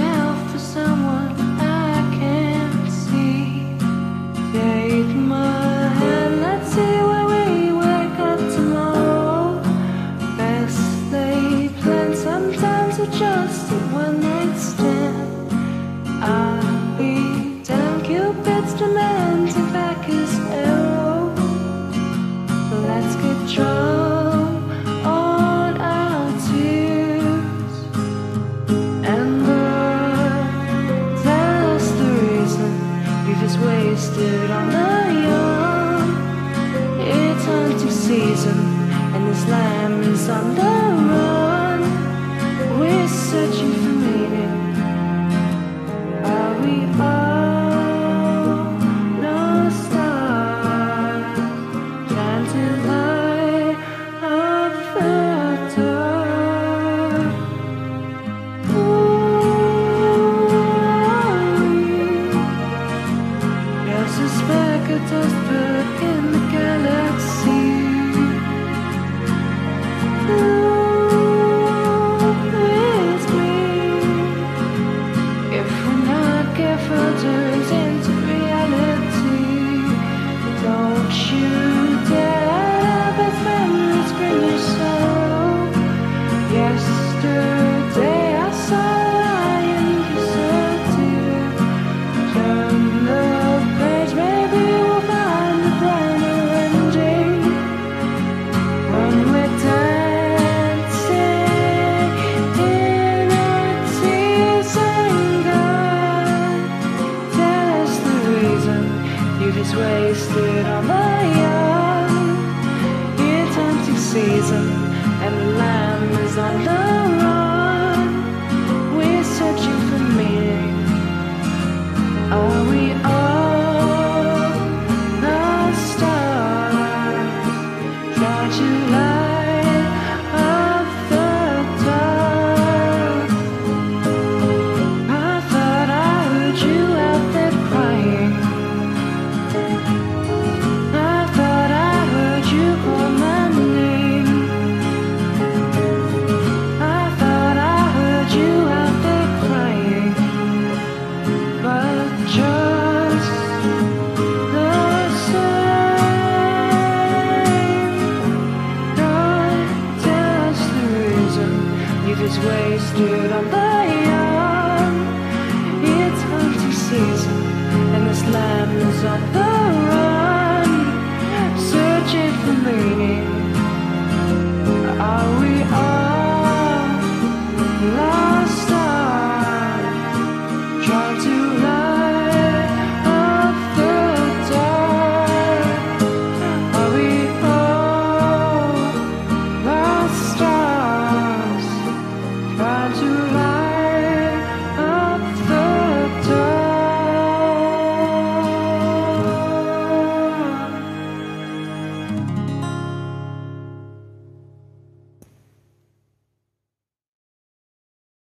for someone. season and this lamb is on the run. We're searching for meaning. Are we all lost stars trying to love? place